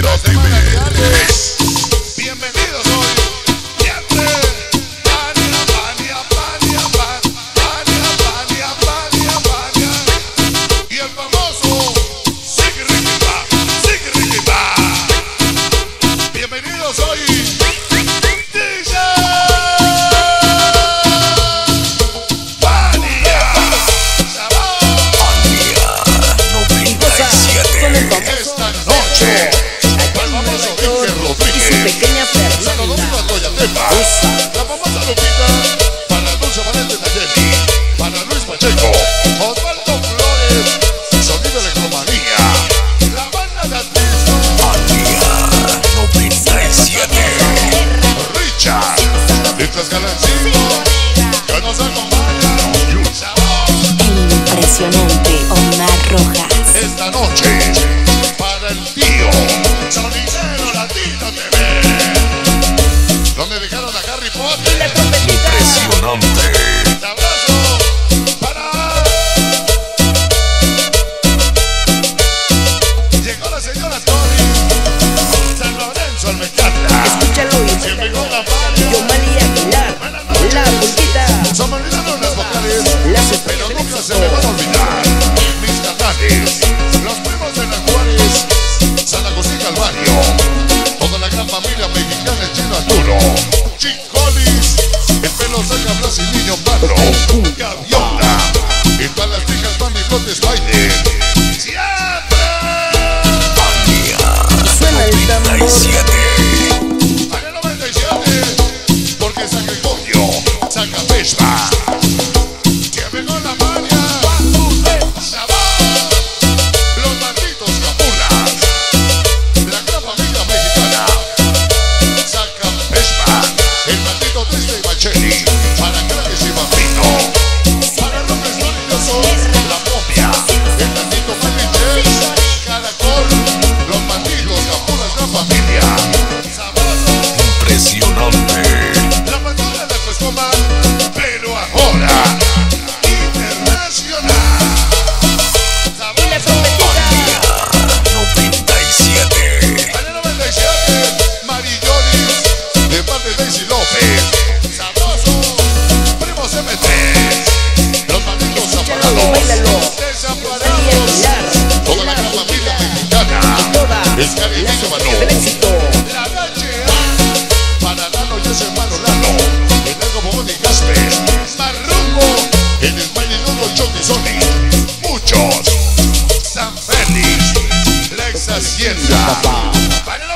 Sonidera TV. Bienvenidos hoy. Y el famoso Sigripa. Bienvenidos hoy. Richard. Letras Galancino. Que nos Pero nunca se me van a olvidar. Mis canales. Los primos de la Juárez. San Agustín Calvario. Toda la gran familia mexicana. El chino Arturo. Chicolis. El pelo saca Blas y Niño Padro. Gaviota. Y todas las chicas van y flotes baile. ¡Siempre! Suena el tambor. Año 97, porque saca el coño, saca Vespa. Bailalo. Toda la gran familia mexicana, el éxito. Para y ese Lalo, y Gaspes, Marruco, el Sony, muchos, San Félix, la ex Hacienda, para el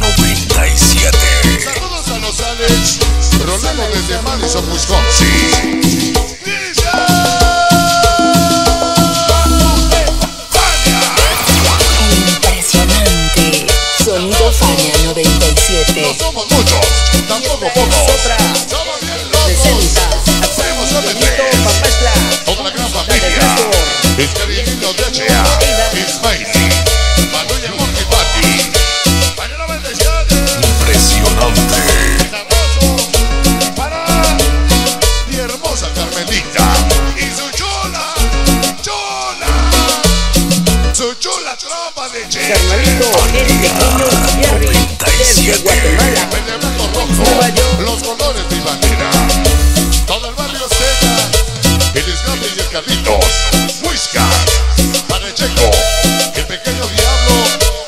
97, saludos a los Alex, Rolando desde Madison, Wisconsin. No somos muchos, tampoco pocos. Otra. Hacemos. Papasla. Toda la gran familia. El cariñito de H.A. Ismaili. Manuel. Año 97. Sabroso. Para mi hermosa Carmelita. Y su chula. Chula. Su chula trompa de che. Carnalito. El pequeño Jerry. Desde Guatemala. Rojo, los colores de bandera. Todo el barrio Azteca, el escape y el Carlitos, Whiskas, para el Checo, el pequeño diablo,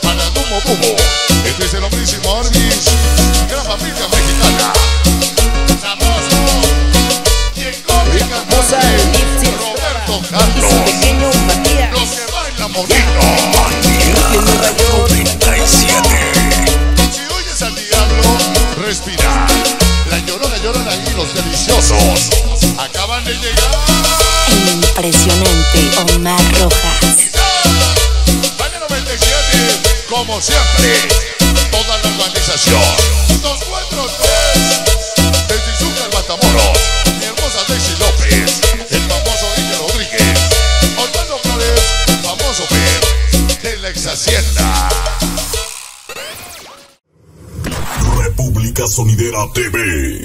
para Dumo Dumo, el hombrísimo Orbis, gran familia mexicana. Sabroso, cantante, Nipsey Roberto Carlos, los que bailan bonito. Los deliciosos acaban de llegar. Impresionante Omar Rojas. Año 97, como siempre, toda la organización. 243, desde Izúcar, Matamoros, mi hermosa Daisy López, el famoso Iker Rodríguez, Osvaldo Flores, el famoso Per, de la ex Hacienda. República Sonidera TV.